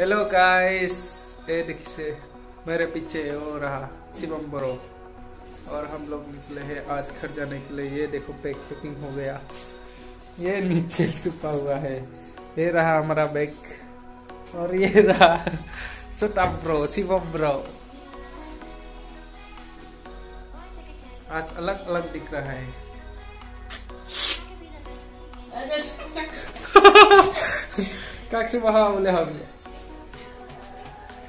Hello guys ये देखिए, मेरे पीछे हो रहा शिवम ब्रो और हम लोग निकले हैं आज घर जाने के लिए। ये देखो बैग पैकिंग हो गया। ये नीचे छुपा हुआ है। ये रहा हमारा बैग और ये रहा सुटा ब्रो शिवम ब्रो आज अलग अलग दिख रहा है। maha boleh hamil.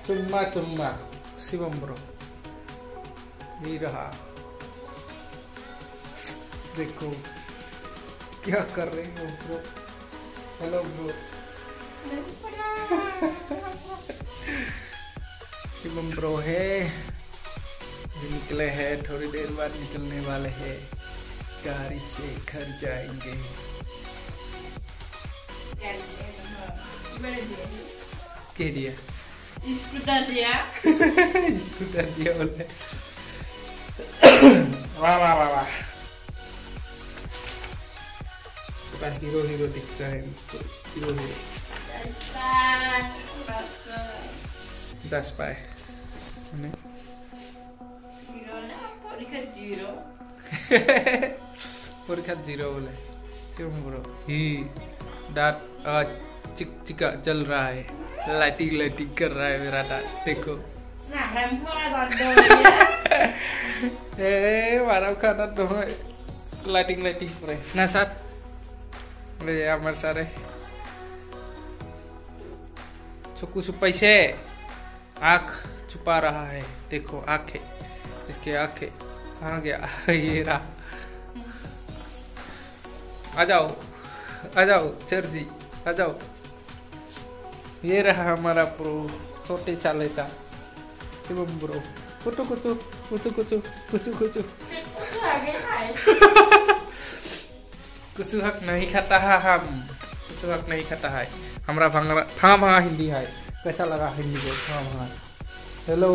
Cuma cuma Shivam bro ये रहा देखो क्या कर रहे हो bro hello bro Shivam bro है निकले हैं थोड़ी देर बाद निकलने वाले हैं गाड़ी से घर जाएँगे के दिया Iskutan dia. Sudah dia boleh. wah wah wah wah. Bukan hero hero tiga ini. Hero hero. Datang. Rasa. Das pai. Ini. Zero na apa? Dekat zero. परीक्षा जीरो बोले शिवम ब्रो ही दांत आज चिक चिका जल रहा है लाइटिंग लाइटिंग कर रहा है मेरा देखो। marah खाना तो लाइटिंग लाइटिंग पर ना साथ। ले हमारे सारे चुकू छुपाई से आँख छुपा रहा है। देखो आँखें इसके आँखें आ गया। ये रहा। आ जाओ। आ जाओ चर जी आ जाओ। ये रहा हमारा प्रो छोटे चाले सा शिवम ब्रो, कुचु कुचु कुचु कुचु कुचु कुचु। कुछ हक नहीं खाता है हम। कुछ हक नहीं खाता है। हमारा भंगरा था भंगा हिंदी है। कैसा लगा हिंदी को? था भंगा हेलो।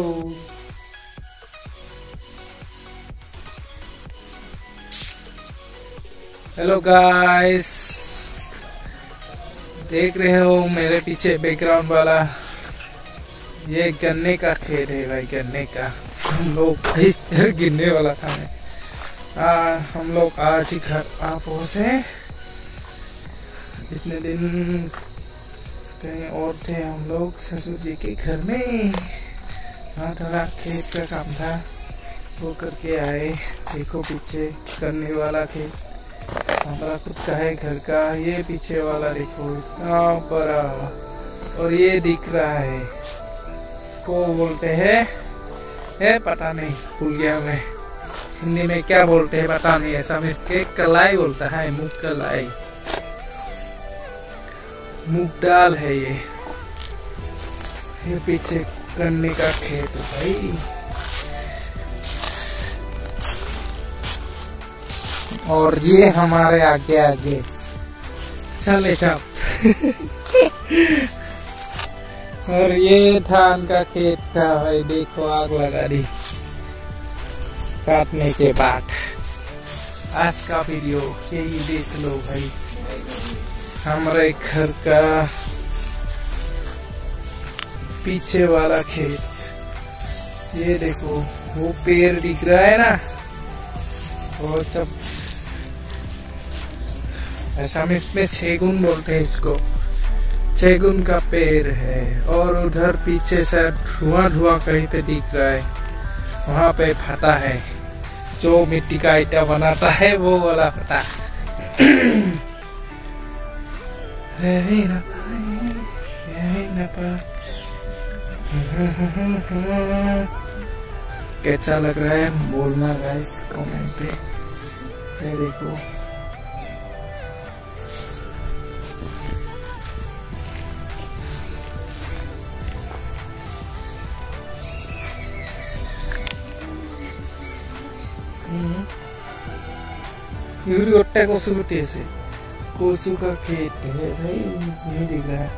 Hello guys. देख रहे हो मेरे पीछे बैकग्राउंड वाला। ये गन्ने का खेत है भाई गन्ने का। हम लोग गिरने वाला था। मैं आ, हम लोग आज ही घर आ पहुँचे। इतने दिन कहीं और थे हम लोग ससुर जी के घर में। हाँ थोड़ा खेत का काम था। वो करके आए। देखो पीछे करने वाला खेत। हमारा खुद का है घर का, ये पीछे वाला देखो, इतना बड़ा। और ये दिख रहा है। को बोलते हैं, है, पता नहीं, भूल गया मैं। हिंदी में क्या बोलते हैं पता नहीं, ऐसा में इसके कलाई बोलता है मूग कलाई। मूग डाल है ये। ये पीछे गन्ने का खेत भाई। और ये हमारे आगे आगे। चले चल। और ये धान का खेत था भाई देखो आग लगा दी। काटने के बाद। आज का वीडियो यही देख लो भाई। हमारे घर का पीछे वाला खेत। ये देखो वो पेड़ दिख रहा है ना? वो सब ऐसा में छेगुन बोलते हैं इसको। छेगुन का पेड़ है और उधर पीछे से धुआँ धुआँ कहीं पे दिख रहा है। वहाँ पे फटा है। जो मिट्टी का ईटा बनाता है वो वाला फटा। कैसा लग रहा है? बोलना गाइस कमेंट पे। देखो। यूरी ओट्टा कोसु के से कोसु का खेत है भाई नहीं दिख रहा है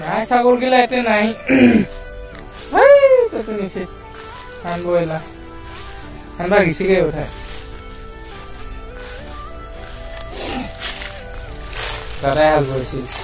নাই ছাগল গিলা এতে নাই তো নিচে আনবো এলা আনবা গেছি গে ওঠায় দাদাই হাল বাইছিল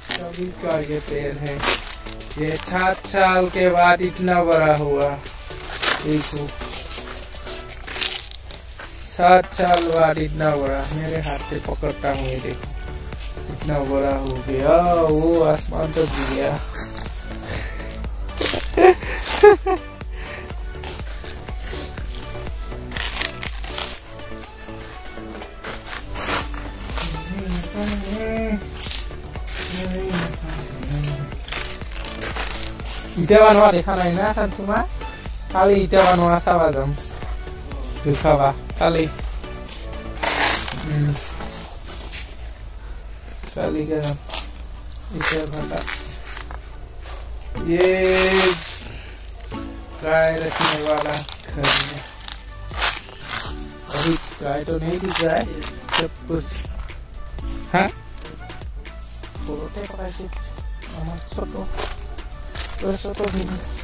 तभी का ये पेड़ है। ये सात साल के बाद इतना बड़ा हुआ। देखो। सात साल बाद इतना बड़ा। मेरे हाथ से पकड़ता हूँ ये देखो। इतना बड़ा हो गया। वो आसमान तक तो गया। Ite Itea banoa dejala en asa tuma. Ale itea banoa sabadam. Dejaba. Ale. Sali garam. Itea bata. ये गाय रखने वाला घर है अभी गाय तो नहीं दिख रहा है सब कुछ हाँ छोटे पैसे छोटो 就是作品。